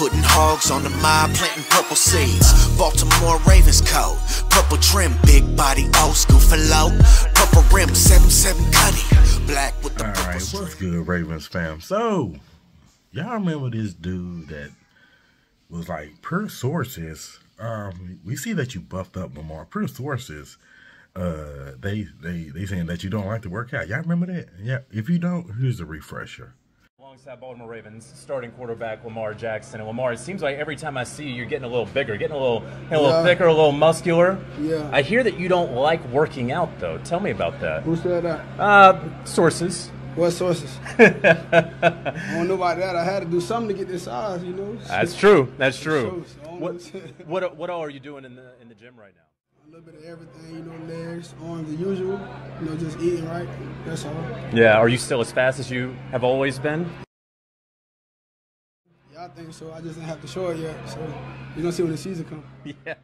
Putting hogs on the mob, planting purple seeds. Baltimore Ravens coat, purple trim, big body, old school for low. Purple rim, 7-7 cutty, black with the All purple right, what's good, Ravens fam? So, y'all remember this dude that was like, per sources, um, we see that you buffed up Lamar. Per sources, uh, they they they saying that you don't like to work out. Y'all remember that? Yeah. If you don't, here's a refresher. Alongside Baltimore Ravens, starting quarterback Lamar Jackson. And Lamar, it seems like every time I see you, you're getting a little bigger, getting a little, getting a little Yeah. thicker, a little muscular. Yeah. I hear that you don't like working out, though. Tell me about that. Who said that? Uh, sources. What sources? I don't know about that. I had to do something to get this size, you know. That's true. That's true. shows. I don't What, what what all are you doing in the in the gym right now? A little bit of everything, you know, legs, arms, the usual. You know, just eating right. That's all. Yeah. Are you still as fast as you have always been? Yeah, I so. I just didn't have to show it yet. So you're gonna see when the season comes. Yeah.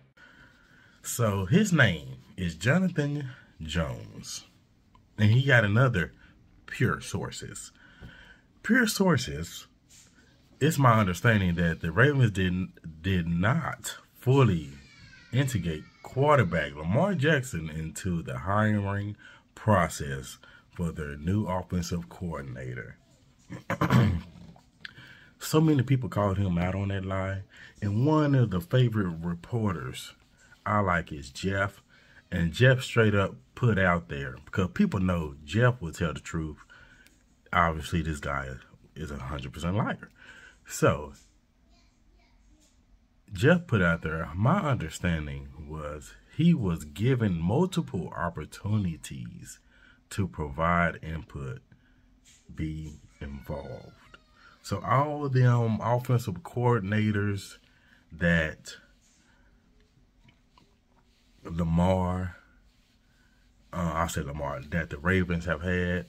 So his name is Jonathan Jones, and he got another pure sources. Pure sources. It's my understanding that the Ravens did did not fully integrate quarterback Lamar Jackson into the hiring process for their new offensive coordinator. so many people called him out on that lie, and one of the favorite reporters I like is Jeff. And Jeff straight up put out there because people know Jeff will tell the truth. Obviously, this guy is a hundred percent liar. So Jeff put out there. My understanding was he was given multiple opportunities to provide input, be involved. So all of them offensive coordinators that Lamar, uh, I said Lamar, that the Ravens have had,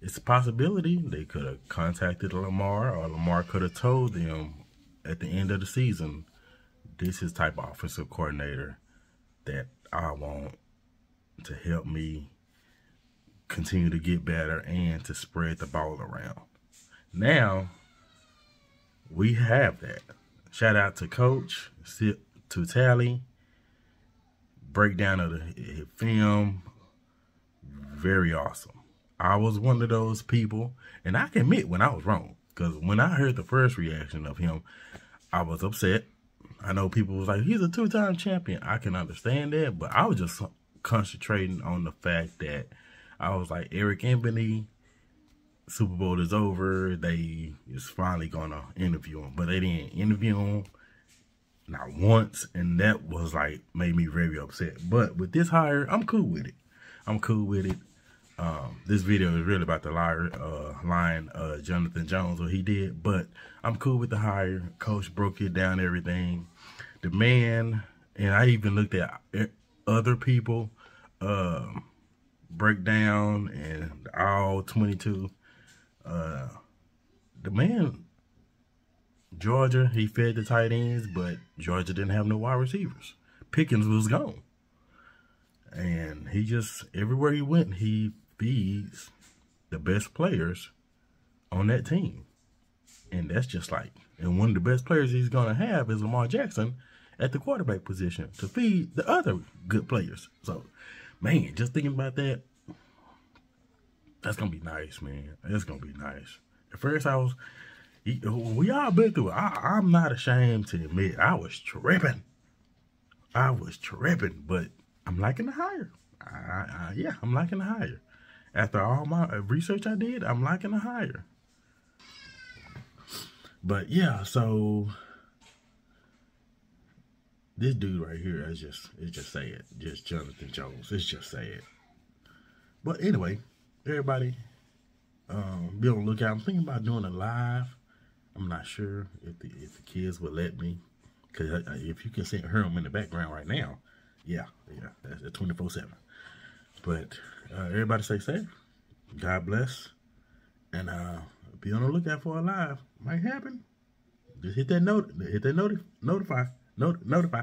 it's a possibility they could have contacted Lamar or Lamar could have told them at the end of the season, this is type of offensive coordinator that I want to help me continue to get better and to spread the ball around. Now, we have that. Shout out to Coach, to Tally, breakdown of the film, very awesome. I was one of those people, and I can admit when I was wrong. Because when I heard the first reaction of him, I was upset. I know people was like, he's a two-time champion. I can understand that, but I was just concentrating on the fact that I was like, Eric Bieniemy, Super Bowl is over. They is finally gonna interview him, but they didn't interview him not once, and that was like made me very upset. But with this hire, I'm cool with it. I'm cool with it. Um, this video is really about the liar, uh, line, uh, Jonathan Jones, what he did, but I'm cool with the hire. Coach broke it down, everything. The man, and I even looked at other people, um, breakdown and all 22. Uh, the man, Georgia, he fed the tight ends, but Georgia didn't have no wide receivers. Pickens was gone. And he just, everywhere he went, he feeds the best players on that team. And that's just like, and one of the best players he's going to have is Lamar Jackson at the quarterback position to feed the other good players. So, man, just thinking about that, that's to be nice, man. It's to be nice. At first, I was, we all been through it. I, I'm not ashamed to admit I was tripping. I was tripping, but I'm liking the hire. I, I, yeah, I'm liking the hire. After all my research I did, I'm liking the hire. But yeah, so this dude right here, I just it's just it, just Jonathan Jones. It's just it. But anyway, everybody, um, be on the lookout. I'm thinking about doing a live. I'm not sure if the if the kids would let me, because if you can see hear them in the background right now, yeah, yeah, that's at 24 seven. But uh, everybody stay safe. God bless, and uh, be on the lookout for a live. Might happen. Just hit that note. Hit that noti- notify. Not- notify.